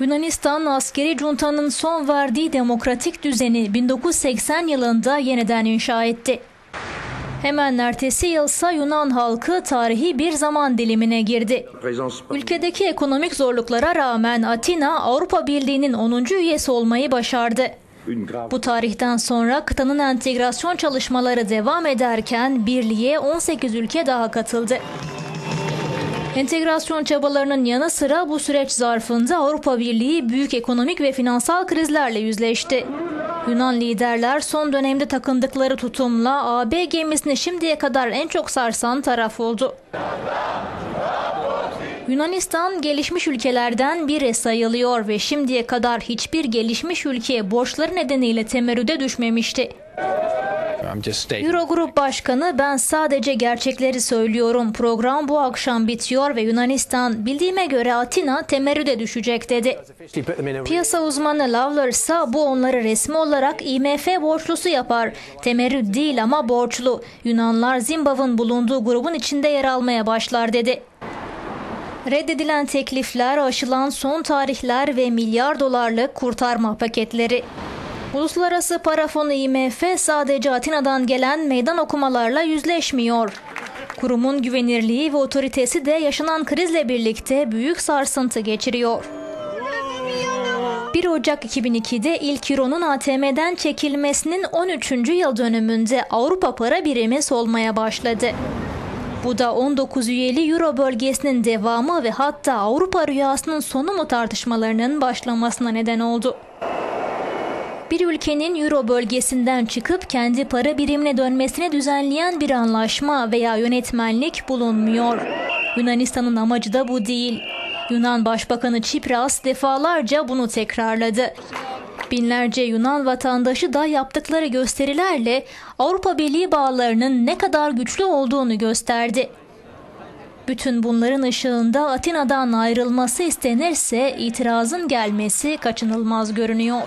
Yunanistan askeri juntanın son verdiği demokratik düzeni 1980 yılında yeniden inşa etti. Hemen ertesi yılsa Yunan halkı tarihi bir zaman dilimine girdi. Ülkedeki ekonomik zorluklara rağmen Atina Avrupa Birliği'nin 10. üyesi olmayı başardı. Bu tarihten sonra kıtanın entegrasyon çalışmaları devam ederken birliğe 18 ülke daha katıldı. Entegrasyon çabalarının yanı sıra bu süreç zarfında Avrupa Birliği büyük ekonomik ve finansal krizlerle yüzleşti. Yunan liderler son dönemde takındıkları tutumla AB gemisini şimdiye kadar en çok sarsan taraf oldu. Yunanistan gelişmiş ülkelerden biri sayılıyor ve şimdiye kadar hiçbir gelişmiş ülke borçları nedeniyle temerrüde düşmemişti. Eurogrup Başkanı ben sadece gerçekleri söylüyorum. Program bu akşam bitiyor ve Yunanistan bildiğime göre Atina temerrüde düşecek dedi. Piyasa uzmanı Lawler ise bu onları resmi olarak IMF borçlusu yapar. Temerrüt değil ama borçlu. Yunanlar Zimbabwe'ın bulunduğu grubun içinde yer almaya başlar dedi. Reddedilen teklifler, aşılan son tarihler ve milyar dolarlık kurtarma paketleri. Uluslararası Para Fonu IMF sadece Atina'dan gelen meydan okumalarla yüzleşmiyor. Kurumun güvenirliği ve otoritesi de yaşanan krizle birlikte büyük sarsıntı geçiriyor. 1 Ocak 2002'de ilk Euro'nun ATM'den çekilmesinin 13. yıl dönümünde Avrupa para birimi solmaya başladı. Bu da 19 üyeli Euro bölgesinin devamı ve hatta Avrupa rüyasının sonu mu tartışmalarının başlamasına neden oldu. Bir ülkenin Euro bölgesinden çıkıp kendi para birimine dönmesini düzenleyen bir anlaşma veya yönetmenlik bulunmuyor. Yunanistan'ın amacı da bu değil. Yunan Başbakanı Çipras defalarca bunu tekrarladı. Binlerce Yunan vatandaşı da yaptıkları gösterilerle Avrupa Birliği bağlarının ne kadar güçlü olduğunu gösterdi. Bütün bunların ışığında Atina'dan ayrılması istenirse itirazın gelmesi kaçınılmaz görünüyor.